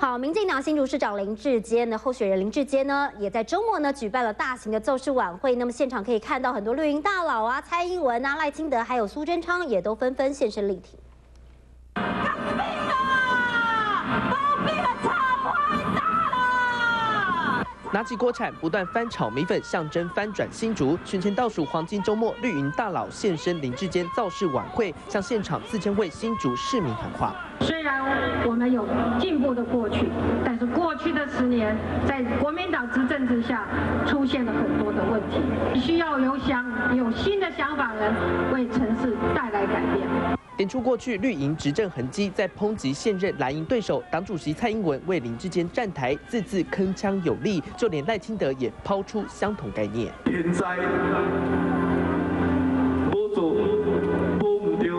好，民进党新竹市长林志坚的候选人林志坚呢，也在周末呢举办了大型的奏事晚会。那么现场可以看到很多绿营大佬啊，蔡英文啊、赖清德还有苏贞昌也都纷纷现身力挺。拿起锅铲，不断翻炒米粉，象征翻转新竹。选前倒数黄金周末，绿营大佬现身林志坚造势晚会，向现场四千位新竹市民喊话。虽然我们有进步的过去，但是过去的十年，在国民党执政之下，出现了很多的问题，需要有想有新的想法人为城市。点出过去绿营执政痕迹，在抨击现任蓝营对手党主席蔡英文为林志坚站台，字字铿锵有力。就连赖清德也抛出相同概念。天灾无做无唔对，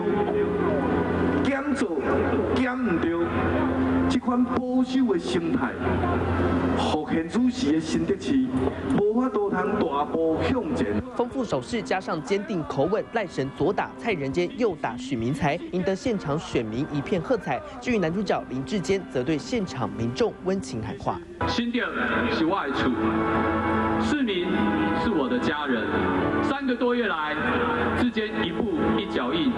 减做减唔对，款保守的心态。福现主席的新德市，无法度通大步向前。丰富手势加上坚定口吻，赖神左打蔡仁坚，右打许明才，赢得现场选民一片喝彩。至于男主角林志坚，则对现场民众温情喊话：新店是外处，市民是我的家人。三个多月来，志坚一步一脚印，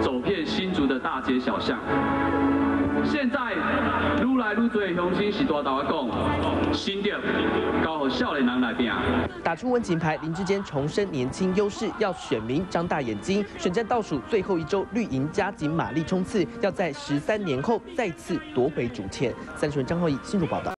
走遍新竹的大街小巷。现在，愈来愈多的乡亲是大大的讲，新店交好少年人来拼。打出温情牌，林志坚重申年轻优势，要选民张大眼睛。选战倒数最后一周，绿营加紧马力冲刺，要在十三年后再次夺回主线。三十分张浩义新竹报道。